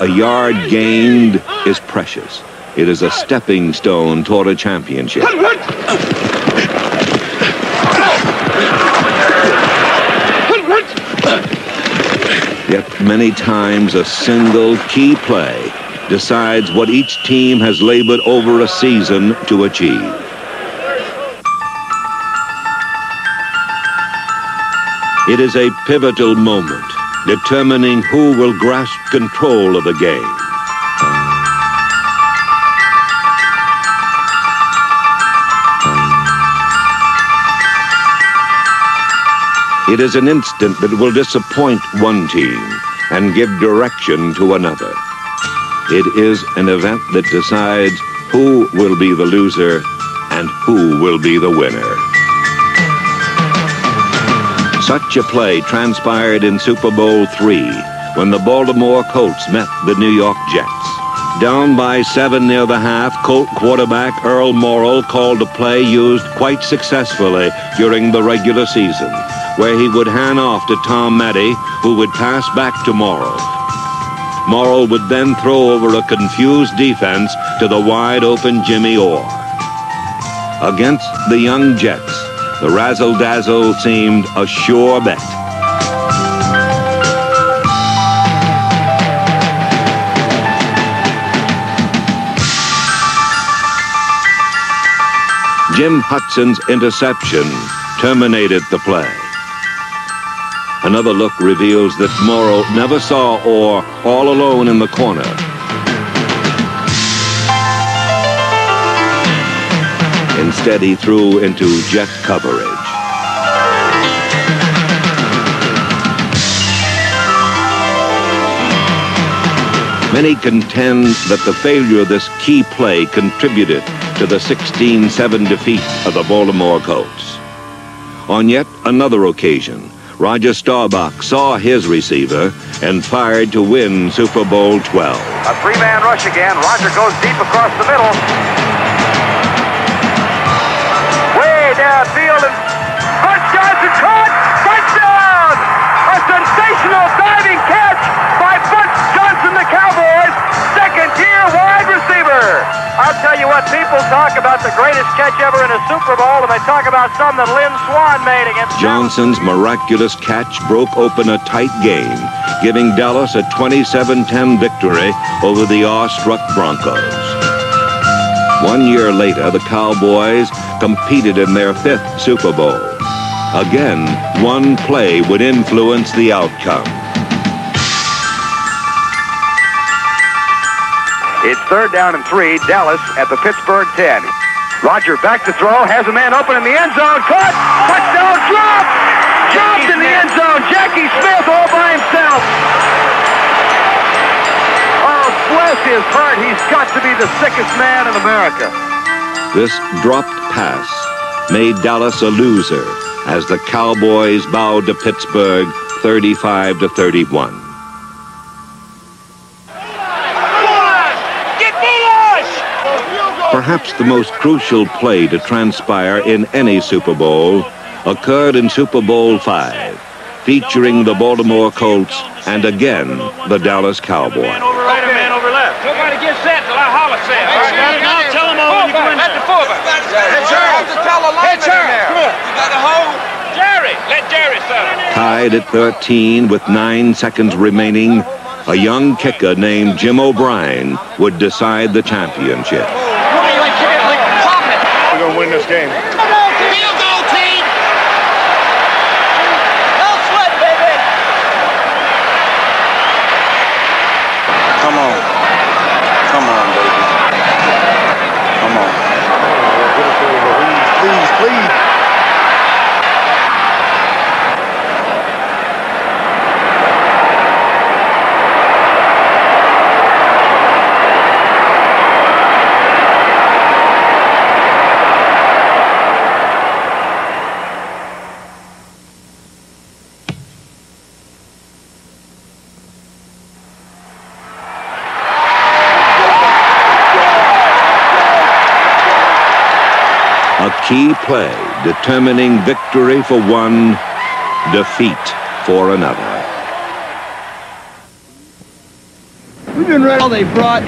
A yard gained is precious. It is a stepping stone toward a championship. Yet many times a single key play decides what each team has labored over a season to achieve. It is a pivotal moment determining who will grasp control of the game. It is an instant that will disappoint one team and give direction to another. It is an event that decides who will be the loser and who will be the winner. Such a play transpired in Super Bowl III when the Baltimore Colts met the New York Jets. Down by seven near the half, Colt quarterback Earl Morrall called a play used quite successfully during the regular season, where he would hand off to Tom Matte, who would pass back to Morrall. Morrall would then throw over a confused defense to the wide-open Jimmy Orr. Against the young Jets, the razzle-dazzle seemed a sure bet. Jim Hudson's interception terminated the play. Another look reveals that Morrall never saw Orr all alone in the corner. Instead, he threw into jet coverage. Many contend that the failure of this key play contributed to the 16-7 defeat of the Baltimore Colts. On yet another occasion, Roger Staubach saw his receiver and fired to win Super Bowl 12. A three-man rush again. Roger goes deep across the middle. Way downfield and Butch Johnson caught. Touchdown! A sensational diving catch by Butch Johnson, the Cowboys. Second-year wide receiver. I'll tell you what, people talk about the greatest catch ever in a Super Bowl, and they talk about some that Lynn Swann made against Johnson's miraculous catch broke open a tight game, giving Dallas a 27-10 victory over the awestruck Broncos. One year later, the Cowboys competed in their fifth Super Bowl. Again, one play would influence the outcome. It's third down and three, Dallas at the Pittsburgh 10. Roger back to throw, has a man open in the end zone, caught, touchdown, drop, bless his heart, he's got to be the sickest man in America. This dropped pass made Dallas a loser as the Cowboys bowed to Pittsburgh 35 to 31. Perhaps the most crucial play to transpire in any Super Bowl occurred in Super Bowl V, featuring the Baltimore Colts and again the Dallas Cowboys. Man over right, a man over left. Nobody gets set till I holler set. All right, got it now. Tell them all when you go in. Let the fullback. Hey, Charles, to tell a Hey, Charles, there. come on. You got a hold? Jerry, let Jerry settle. Tied at 13 with nine seconds remaining, a young kicker named Jim O'Brien would decide the championship. We're going to win this game. Field goal team! No sweat, baby! Come on. Come on, baby. Come on. Please, please. A key play determining victory for one, defeat for another. We've been ready. All They brought